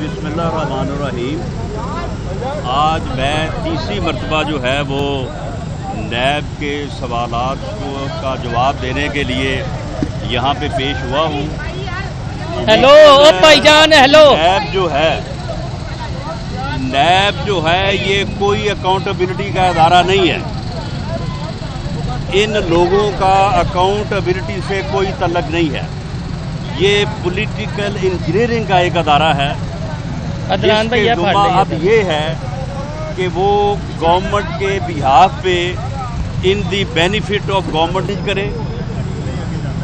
बिस्मिल्लाहिर्रहमानिर्रहीम। आज मैं तीसरी मरतबा जो है वो नैब के सवालात को जवाब देने के लिए यहाँ पे पेश हुआ हूँ। हेलो भाईजान हेलो। नैब जो है नैब जो है ये कोई अकाउंटेबिलिटी का अदारा नहीं है। इन लोगों का अकाउंटेबिलिटी से कोई तलक नहीं है। ये पॉलिटिकल इंजीनियरिंग का एक अदारा है। अदनान फाड़ अब ये है कि वो गवर्नमेंट के बिहाफ पे in the benefit of government करे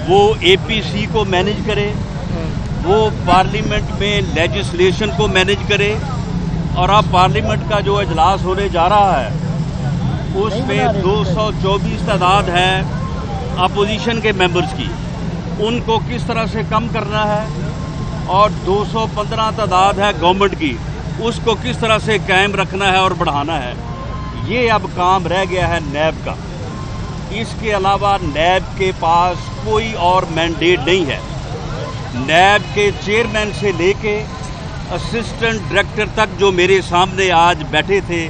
वो एपीसी को मैनेज करे वो पार्लियामेंट में लेजिस्लेशन को मैनेज करे और अब पार्लियामेंट का जो इजलास होने जा रहा है उसमें 224 तादाद है अपोजिशन के मेंबर्स की। उनको किस तरह से कम करना है और 215 तादाद है गवर्नमेंट की। उसको किस तरह से कायम रखना है और बढ़ाना है ये अब काम रह गया है नैब का। इसके अलावा नैब के पास कोई और मैंडेट नहीं है। नैब के चेयरमैन से लेके असिस्टेंट डायरेक्टर तक जो मेरे सामने आज बैठे थे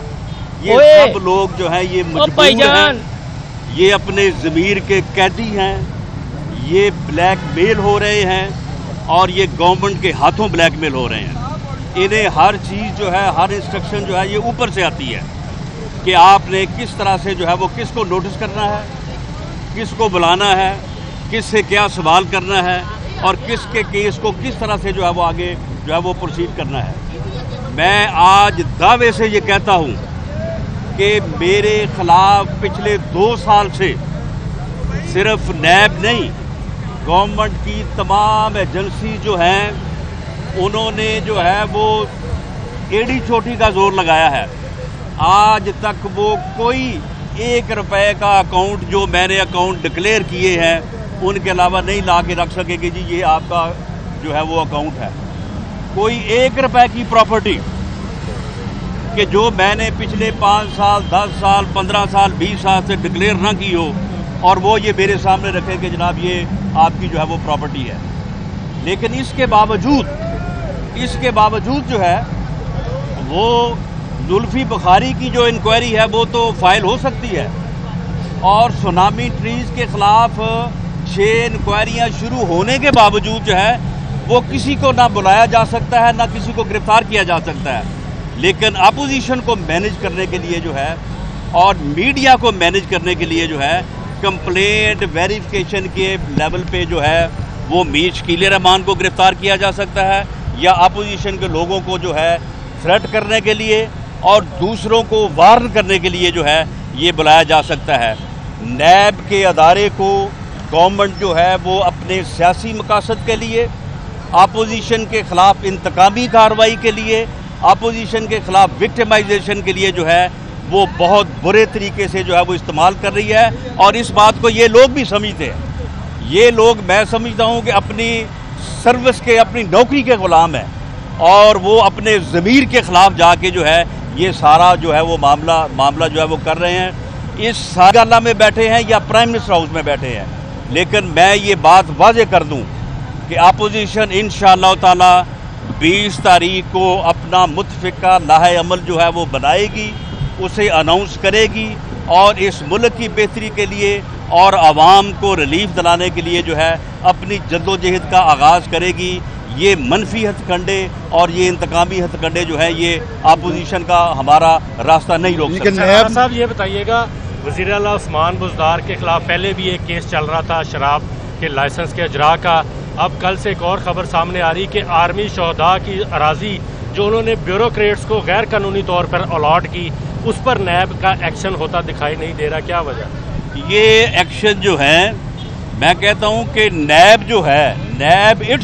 ये सब लोग जो है ये मजबूर हैं। ये अपने ज़मीर के कैदी हैं। ये ब्लैकमेल हो रहे हैं। और ये गवर्नमेंट के हाथों ब्लैकमेल हो रहे हैं। इन्हें हर चीज़ जो है, हर इंस्ट्रक्शन जो है, ये ऊपर से आती है कि आपने किस तरह से जो है, वो किसको नोटिस करना है, किसको बुलाना है किस से क्या सवाल करना है और किसके केस को किस तरह से जो है, वो आगे जो है, वो प्रोसीड करना है। मैं आज दावे से ये कहता हूँ कि मेरे खिलाफ पिछले दो साल से सिर्फ़ नैब नहीं गवर्नमेंट की तमाम एजेंसी जो हैं, उन्होंने जो है वो एड़ी चोटी का ज़ोर लगाया है। आज तक वो कोई एक रुपए का अकाउंट जो मैंने अकाउंट डिक्लेयर किए हैं, उनके अलावा नहीं ला के रख सके कि जी, ये आपका जो है वो अकाउंट है। कोई एक रुपए की प्रॉपर्टी कि जो मैंने पिछले पाँच साल, दस साल, पंद्रह साल, बीस साल से डिक्लेयर ना की हो और वो ये मेरे सामने रखे कि जनाब ये आपकी जो है वो प्रॉपर्टी है। लेकिन इसके बावजूद इसके बावजूद जो है, वो जुल्फी बुखारी की जो इंक्वायरी है, वो तो फ़ाइल हो सकती है। और सुनामी ट्रीज के खिलाफ छः इंक्वायरियाँ शुरू होने के बावजूद जो है, वो किसी को ना बुलाया जा सकता है, ना किसी को गिरफ़्तार किया जा सकता है। लेकिन अपोजिशन को मैनेज करने के लिए जो है, और मीडिया को मैनेज करने के लिए जो है कंप्लेंट वेरिफिकेशन के लेवल पे जो है, वो मीर शकील रहमान को गिरफ़्तार किया जा सकता है या अपोजिशन के लोगों को जो है थ्रेट करने के लिए और दूसरों को वार्न करने के लिए जो है, ये बुलाया जा सकता है। नैब के अदारे को गवर्नमेंट जो है, वो अपने सियासी मकासद के लिए अपोजिशन के ख़िलाफ़ इंतकामी कार्रवाई के लिए अपोजिशन के ख़िलाफ़ विक्टिमाइजेशन के लिए जो है वो बहुत बुरे तरीके से जो है वो इस्तेमाल कर रही है और इस बात को ये लोग भी समझते हैं। ये लोग, मैं समझता हूँ कि अपनी सर्विस के, अपनी नौकरी के ग़ुलाम हैं और वो अपने ज़मीर के ख़िलाफ़ जाके जो है ये सारा जो है वो मामला मामला जो है वो कर रहे हैं। इस सागाला में बैठे हैं या प्राइम मिनिस्टर हाउस में बैठे हैं। लेकिन मैं ये बात वाजे कर दूँ कि अपोजिशन इन ताला बीस तारीख को अपना मुतफ़ा लाह अमल जो है वो बनाएगी। उसे अनाउंस करेगी और इस मुल्क की बेहतरी के लिए और आवाम को रिलीफ दिलाने के लिए जो है अपनी जद्दोजहद का आगाज़ करेगी। ये मनफी हथकंडे और ये इंतकामी हथकंडे जो है ये अपोजिशन का हमारा रास्ता नहीं रोक लेकिन साहब ये बताइएगा वज़ीर अला उस्मान बुजदार के खिलाफ पहले भी एक केस चल रहा था शराब के लाइसेंस के अजरा का। अब कल से एक और खबर सामने आ रही कि आर्मी शहदा की अराजी जो उन्होंने ब्यूरोक्रेट्स को गैर कानूनी तौर पर अलॉट की उस पर नैब का एक्शन होता दिखाई नहीं दे रहा, क्या वजह? ये एक्शन जो है, मैं कहता हूँ कि नैब जो है, नैब इट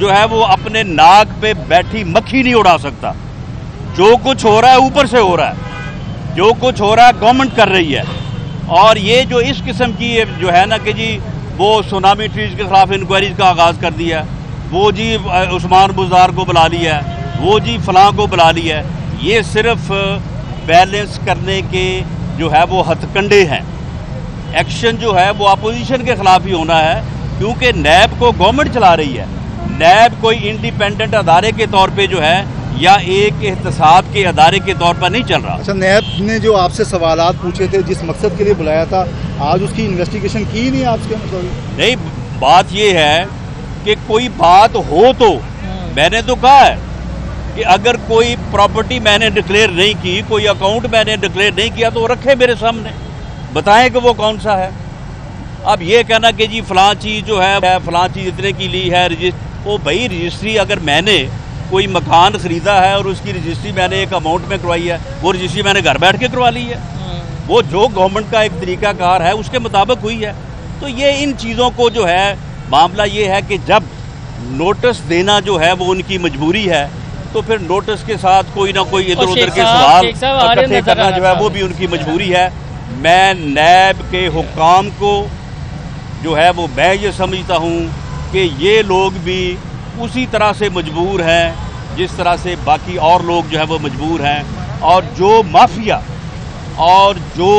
जो है, वो अपने नाक पे बैठी मक्खी नहीं उड़ा सकता। जो कुछ हो रहा है, ऊपर से हो रहा है। जो कुछ हो रहा है गवर्नमेंट कर रही है। और ये जो इस किस्म की ये जो है ना कि जी, वो सुनामी ट्रीज के खिलाफ इंक्वायरीज का आगाज़ कर दिया वो जी उस्मान बुजार को बुला लिया वो जी, फलां को बुला लिया ये सिर्फ़ बैलेंस करने के जो है वो हथकंडे हैं। एक्शन जो है वो अपोजिशन के खिलाफ ही होना है क्योंकि नैब को गवर्नमेंट चला रही है। नैब कोई इंडिपेंडेंट अदारे के तौर पे जो है या एक एहतसाब के अदारे के तौर पर नहीं चल रहा। अच्छा नैब ने जो आपसे सवाल पूछे थे जिस मकसद के लिए बुलाया था आज उसकी इन्वेस्टिगेशन की ही नहीं आपके मतलब नहीं बात यह है कि कोई बात हो तो मैंने तो कहा है कि अगर कोई प्रॉपर्टी मैंने डिक्लेयर नहीं की कोई अकाउंट मैंने डिक्लेयर नहीं किया तो वो रखे मेरे सामने। बताएँ कि वो कौन सा है? अब ये कहना कि जी फलां चीज़ जो है फलां चीज़ इतने की ली है रजिस्ट वो भाई रजिस्ट्री अगर मैंने कोई मकान ख़रीदा है और उसकी रजिस्ट्री मैंने एक अमाउंट में करवाई है वो रजिस्ट्री मैंने घर बैठ के करवा ली है। वो जो गवर्नमेंट का एक तरीकाकार है उसके मुताबिक हुई है। तो ये इन चीज़ों को जो है मामला ये है कि जब नोटिस देना जो है वो उनकी मजबूरी है तो फिर नोटिस के साथ कोई ना कोई इधर उधर के सवाल इकट्ठे करना जो है वो भी उनकी मजबूरी है। मैं नैब के हुकाम को जो है वो मैं ये समझता हूँ कि ये लोग भी उसी तरह से मजबूर हैं जिस तरह से बाकी और लोग जो है वो मजबूर हैं। और जो माफिया और जो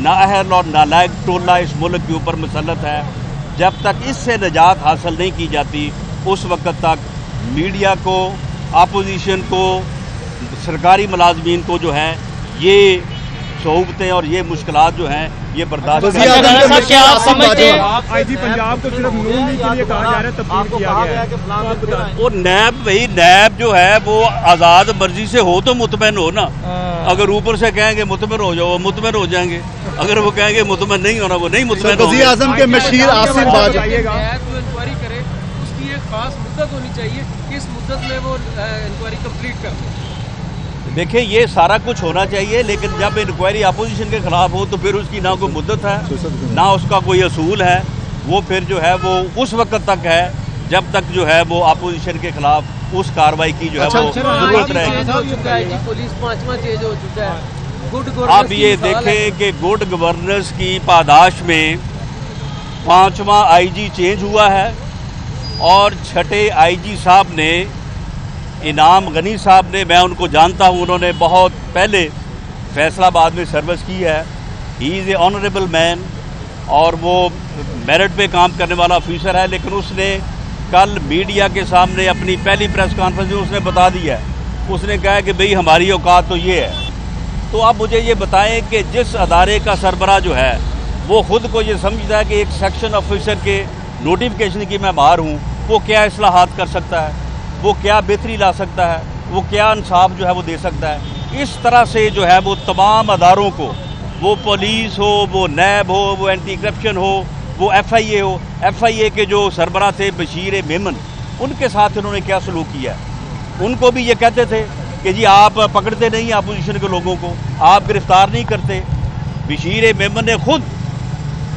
नाहल और नालायक टोला इस मुल्क के ऊपर मुसलत है जब तक इससे निजात हासिल नहीं की जाती उस वक्त तक मीडिया को अपोजिशन को सरकारी मुलाजमीन को जो है ये सहूबतें और ये मुश्किल जो हैं ये बर्दाश्त वज़ीर आज़म क्या आप समझते हैं? बाजवा- आईजी पंजाब को सिर्फ़ नून लीग के लिए कहा जा रहा है तब्दील किया गया है। तो। वो नैब भाई नैब जो है वो आज़ाद मर्ज़ी से हो तो मुतमिन हो ना। अगर ऊपर से कहेंगे मुतमैन हो जाओ वो मुतमैन हो जाएँगे। अगर वो कहेंगे मुतमैन नहीं होना वो नहीं मुतमैन वजी आज़म के मशीर आसिम उसकी एक खास मुद्दत होनी चाहिए किस मुद्दत में वो इंक्वायरी कंप्लीट कर दे। देखिए ये सारा कुछ होना चाहिए लेकिन जब इंक्वायरी अपोजिशन के खिलाफ हो तो फिर उसकी ना कोई मुद्दत है ना उसका कोई असूल है। वो फिर जो है वो उस वक्त तक है जब तक जो है वो अपोजिशन के खिलाफ उस कार्रवाई की जो है अच्छा, वो अच्छा, ज़रूरत चेंज रहेगी। हो चुका है जी पुलिस पांचवा चेंज हो चुका है। आप ये देखें कि गुड गवर्नेंस की पादाश में पांचवा आईजी चेंज हुआ है। और छठे आईजी साहब ने, इनाम गनी साहब ने, मैं उनको जानता हूँ, उन्होंने बहुत पहले फैसलाबाद में सर्विस की है। He is a honourable man और वो मेरिट पे काम करने वाला ऑफिसर है, लेकिन उसने कल मीडिया के सामने अपनी पहली प्रेस कॉन्फ्रेंस में उसने बता दिया है, उसने कहा कि भाई हमारी औकात तो ये है। तो आप मुझे ये बताएँ कि जिस अदारे का सरबरा जो है, वो खुद को ये समझता है कि एक सेक्शन ऑफिसर के नोटिफिकेशन की मैं मार हूँ, वो क्या असलाहत कर सकता है? वो क्या बेहतरी ला सकता है? वो क्या इंसाफ जो है वो दे सकता है? इस तरह से जो है वो तमाम अदारों को, वो पुलिस हो, वो नैब हो, वो एंटी करप्शन हो, वो एफ़ आई ए हो एफ़ आई ए के जो सरबरा थे बशीर मेमन उनके साथ इन्होंने क्या सलूक किया है? उनको भी ये कहते थे कि जी आप पकड़ते नहीं अपोजिशन के लोगों को, आप गिरफ़्तार नहीं करते। बशीर मेमन ने खुद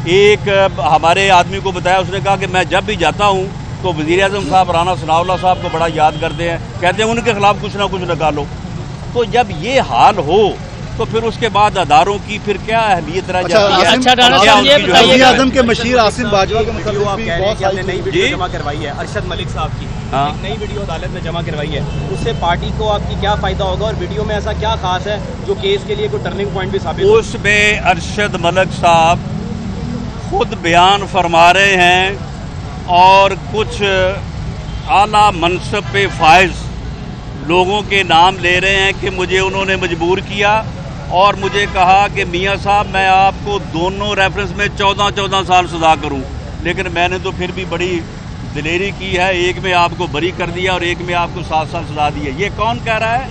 एक हमारे आदमी को बताया उसने कहा कि मैं जब भी जाता हूँ तो वज़ी अजम साहब राना सनाउल्ला साहब को बड़ा याद करते हैं। कहते हैं उनके खिलाफ कुछ ना कुछ निकालो तो जब ये हाल हो तो फिर उसके बाद अदारों की फिर क्या अहमियत रह अच्छा, जाती है? अच्छा, आज़म के मशीर आसिम बाजवा के वीडियो आप कह रहे कि आपने नई वीडियो जमा करवाई है अरशद मलिक साहब की। हाँ। एक नई वीडियो अदालत में जमा करवाई है। उससे पार्टी को आपकी क्या फ़ायदा होगा और वीडियो में ऐसा क्या खास है जो केस के लिए कोई टर्निंग पॉइंट भी साबित उसमें अरशद मलक साहब खुद बयान फरमा रहे हैं और कुछ आला मनसब पे फायज लोगों के नाम ले रहे हैं कि मुझे उन्होंने मजबूर किया और मुझे कहा कि मियाँ साहब, मैं आपको दोनों रेफरेंस में चौदह चौदह साल सजा करूँ। लेकिन मैंने तो फिर भी बड़ी दिलेरी की है। एक में आपको बरी कर दिया और एक में आपको सात साल सजा दिया ये कौन कह रहा है?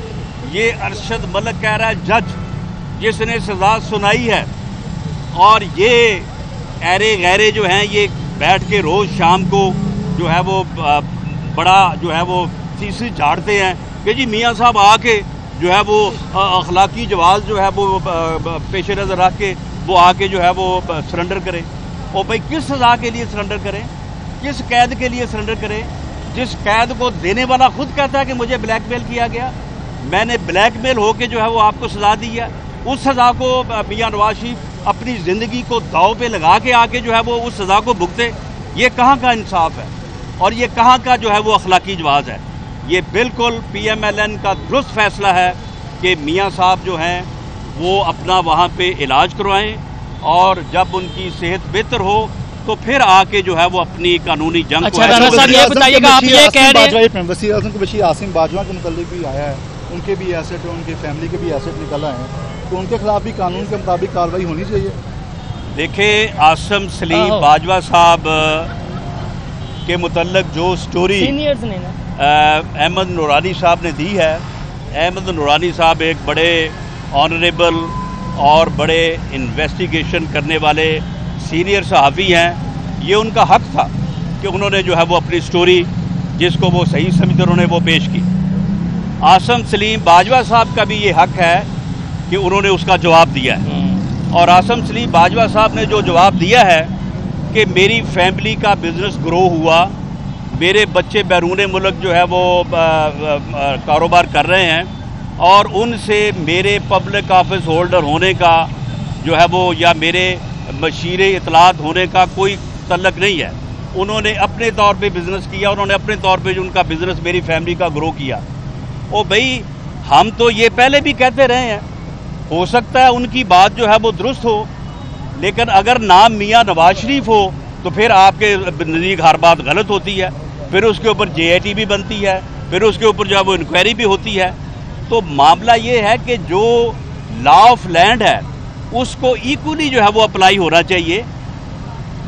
ये अरशद मलक कह रहा है, जज, जिसने सजा सुनाई है। और ये ऐरे गैरे जो हैं, ये बैठ के रोज़ शाम को जो है वो बड़ा जो है वो तीसरी झाड़ते हैं। कि जी मियाँ साहब आके जो है वो अखलाकी जवाब जो है वो पेश नज़र रख के वो आके जो है वो सरेंडर करें। और भाई किस सज़ा के लिए सरेंडर करें? किस कैद के लिए सरेंडर करें? जिस कैद को देने वाला खुद कहता है कि मुझे ब्लैकमेल किया गया, मैंने ब्लैकमेल होके जो है वो आपको सजा दी है। उस सज़ा को मियाँ नवाज़ शरीफ अपनी ज़िंदगी को दाव पे लगा के आके जो है वो उस सज़ा को भुगते ये कहाँ का इंसाफ है? और ये कहाँ का जो है वो अखलाकी जवाज़ है? ये बिल्कुल पी एम एल एन का दुरुस्त फैसला है कि मियाँ साहब जो हैं वो अपना वहाँ पे इलाज करवाएँ और जब उनकी सेहत बेहतर हो तो फिर आके जो है वो अपनी कानूनी जंग को अच्छा, है राणा जो- साहब, ये बताइएगा, आप ये कह रहे हैं- वसी आज़म को बशीर आसिम बाजवा के मुतालिक भी आया है उनके भी एसेट है उनके फैमिली के भी एसेट निकला है। तो उनके खिलाफ भी कानून के मुताबिक कार्रवाई होनी चाहिए। देखिए आसम सलीम बाजवा साहब के मुतलक जो स्टोरी सीनियर्स ने ना? अहमद नूरानी साहब ने दी है। अहमद नूरानी साहब एक बड़े ऑनरेबल और बड़े इन्वेस्टिगेशन करने वाले सीनियर सहाफ़ी हैं। ये उनका हक था कि उन्होंने जो है वो अपनी स्टोरी जिसको वो सही समझते उन्होंने वो पेश की। आसम सलीम बाजवा साहब का भी ये हक है कि उन्होंने उसका जवाब दिया है। और आसम सलीम बाजवा साहब ने जो जवाब दिया है कि मेरी फैमिली का बिज़नेस ग्रो हुआ मेरे बच्चे बैरून मुल्क जो है वो कारोबार कर रहे हैं और उनसे मेरे पब्लिक ऑफ़िस होल्डर होने का जो है वो या मेरे मशीर इतलात होने का कोई तलक नहीं है। उन्होंने अपने तौर पे बिज़नेस किया उन्होंने अपने तौर पे जो उनका बिज़नेस मेरी फैमिली का ग्रो किया। ओ भाई हम तो ये पहले भी कहते रहे हैं हो सकता है उनकी बात जो है वो दुरुस्त हो लेकिन अगर नाम मियाँ नवाज़ शरीफ हो तो फिर आपके नज़दीक हर बात गलत होती है फिर उसके ऊपर जे भी बनती है फिर उसके ऊपर जो है वो इंक्वायरी भी होती है। तो मामला ये है कि जो लॉ ऑफ़ लैंड है उसको इक्वली जो है वो अप्लाई होना चाहिए।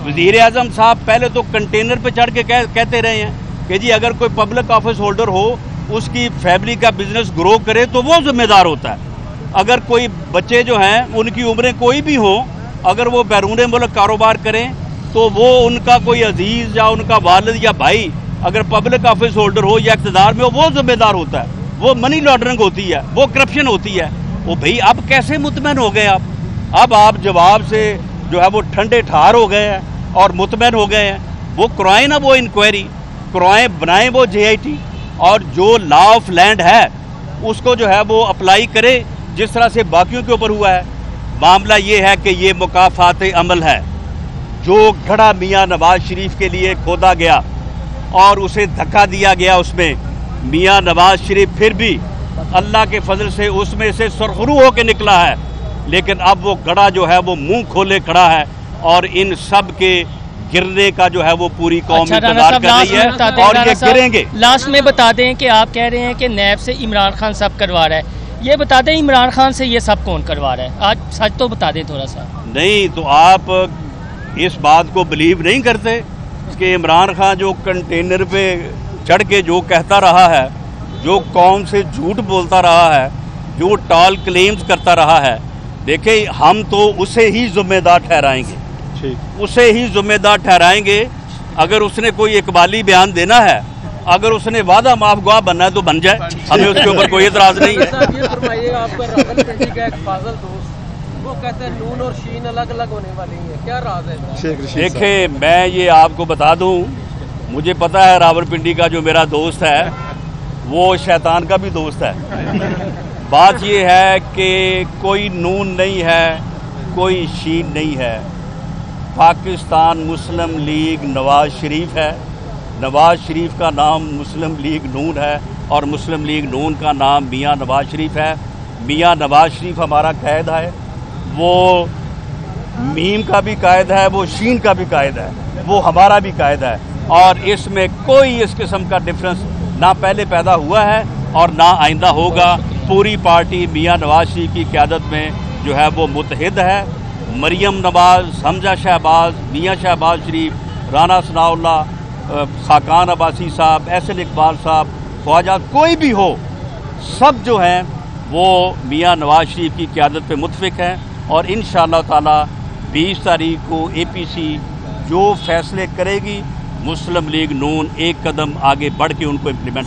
वज़ीर अजम साहब पहले तो कंटेनर पर चढ़ के कह, कहते रहे हैं कि जी अगर कोई पब्लिक ऑफ़िस होल्डर हो उसकी फैमिली का बिज़नेस ग्रो करे तो वो जिम्मेदार होता है। अगर कोई बच्चे जो हैं, उनकी उम्रें कोई भी हो, अगर वो बैरून मुल्क कारोबार करें तो वो उनका कोई अज़ीज़ या उनका वालद या भाई अगर पब्लिक ऑफ़िस होल्डर हो या इकतदार में हो, वो जिम्मेदार होता है। वो मनी लॉन्ड्रिंग होती है, वो करप्शन होती है। वो भाई अब कैसे मुतमैन हो गए आप? अब आप जवाब से जो है, वो ठंडे ठार हो गए हैं और मुतमैन हो गए हैं। वो कराएँ ना वो इंक्वायरी कराएँ बनाएँ वो जेआईटी और जो लॉ ऑफ़ लैंड है, उसको जो है, वो अप्लाई करे। जिस तरह से बाकियों के ऊपर हुआ है मामला ये है कि ये मुकाफात अमल है जो घड़ा मियाँ नवाज़ शरीफ के लिए खोदा गया और उसे धक्का दिया गया उसमें। मियाँ नवाज़ शरीफ फिर भी अल्लाह के फजल से उसमें से सरखरू होकर निकला है लेकिन अब वो गड़ा जो है वो मुँह खोले खड़ा है और इन सब के गिरने का जो है वो पूरी कौम अच्छा इंतज़ार साहब कर रही है और ये गिरेंगे। लास्ट में बता दें कि आप कह रहे हैं कि नैब से इमरान खान सब करवा रहा है। ये बता दें इमरान खान से ये सब कौन करवा रहा है? आज सच तो बता दें थोड़ा सा। नहीं तो आप इस बात को बिलीव नहीं करते कि इमरान खान जो कंटेनर पे चढ़ के जो कहता रहा है जो कौम से झूठ बोलता रहा है जो टॉल क्लेम्स करता रहा है देखिए हम तो उसे ही जिम्मेदार ठहराएँगे। ठीक। उसे ही जिम्मेदार ठहराएँगे अगर उसने कोई इकबाली बयान देना है अगर उसने वादा माफ़ गुआ बनना है तो बन जाए। हमें उसके ऊपर कोई एतराज़ नहीं है। साहब ये फरमाइएगा आपका रावलपिंडी का एक फाजल दोस्त वो कहते हैं नून और शीन अलग अलग होने वाली है। क्या राज है इसका? शेख रशीद साहब। देखिए मैं ये आपको बता दूँ मुझे पता है रावलपिंडी का जो मेरा दोस्त है वो शैतान का भी दोस्त है। बात ये है कि कोई नून नहीं है कोई शीन नहीं है। पाकिस्तान मुस्लिम लीग नवाज़ शरीफ है। नवाज़ शरीफ का नाम मुस्लिम लीग नून है और मुस्लिम लीग नून का नाम मियाँ नवाज़ शरीफ है। मियाँ नवाज़ शरीफ हमारा कायद है। वो मीम का भी कायद है, वो शीन का भी कायद है, वो हमारा भी कायद है और इसमें कोई इस किस्म का डिफरेंस ना पहले पैदा हुआ है और ना आइंदा होगा। पूरी पार्टी मियाँ नवाज़ शरीफ की क्यादत में जो है वो मुतहद है। मरियम नवाज़, हमजा शहबाज, मियाँ शहबाज शरीफ, राना सनाउल्ला खाकान अब्बासी साहब एहसन इकबाल साहब ख्वाजा कोई भी हो सब जो हैं वो मियाँ नवाज़ शरीफ की क्यादत पे मुतफिक हैं और इन ताला बीस तारीख को एपीसी जो फैसले करेगी मुस्लिम लीग नून एक कदम आगे बढ़ के उनको इम्प्लीमेंट